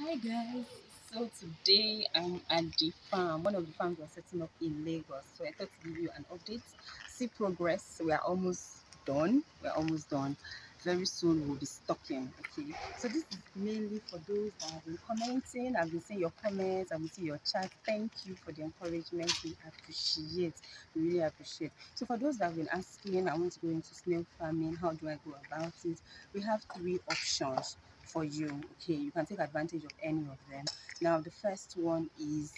Hi guys, so today I'm at the farm, one of the farms we're setting up in Lagos. So I thought to give you an update, see progress. We are almost done. We're almost done. Very soon we'll be stocking. Okay, so this is mainly for those that have been commenting. I've been seeing your comments, I've been seeing your chat. Thank you for the encouragement. We appreciate, we really appreciate. So for those that have been asking, I want to go into snail farming. How do I go about it? We have three options for you okay? You can take advantage of any of them. Now the first one is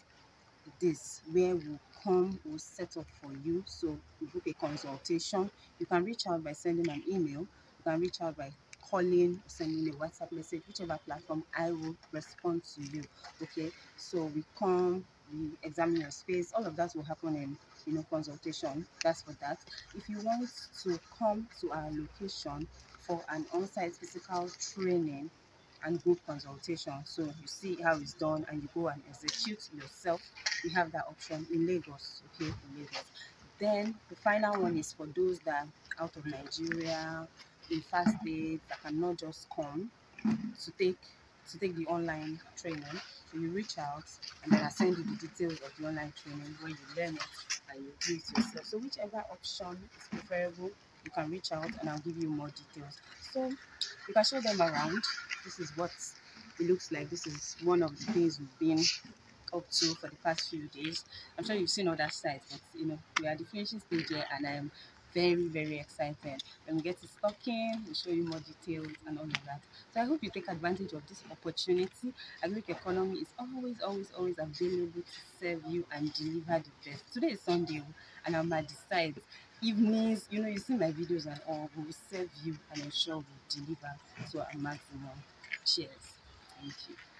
this where we'll come we'll set up for you. So we book a consultation. You can reach out by sending an email. You can reach out by calling sending a whatsapp message whichever platform i will respond to you okay? So we come we examine your space all of that will happen in you know consultation that's for that if you want to come to our location for an on-site physical training and group consultation. So you see how it's done and you go and execute yourself. You have that option in Lagos, okay, in Lagos. Then the final one is for those that out of Nigeria, in fast states, that cannot just come to take to take the online training. So you reach out and then I send you the details of the online training where you learn it and you do it yourself. So whichever option is preferable, you can reach out and I'll give you more details. So you can show them around. This is what it looks like. This is one of the things we've been up to for the past few days. I'm sure you've seen other sites, but you know, we are the finishing stage here and I'm very, very excited. When we get to stocking, we'll show you more details and all of that. So I hope you take advantage of this opportunity. Agric economy is always, always, always available to serve you and deliver the best. Today is Sunday and I'm at the site. Evenings, you know, you see my videos and all, we will serve you and ensure we deliver to our maximum. Cheers. Thank you.